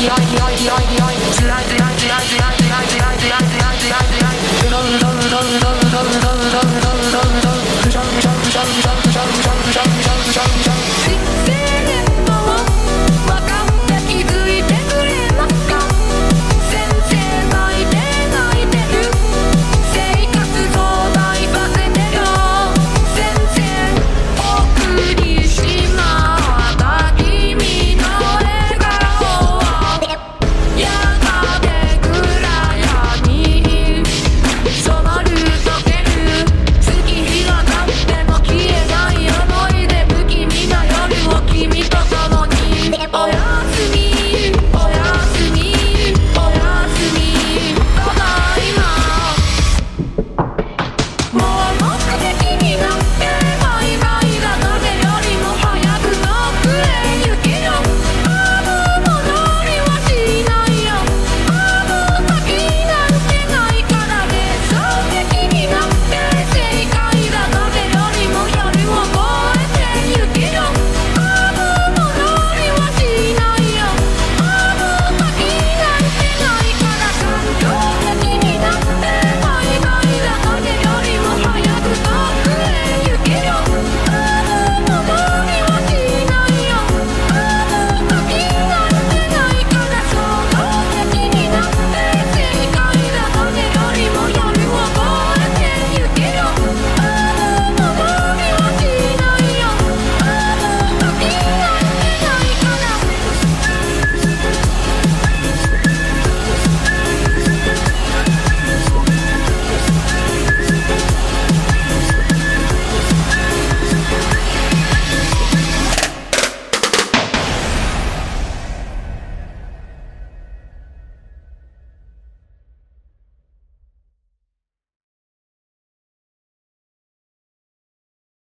Slide, slide, slide, slide.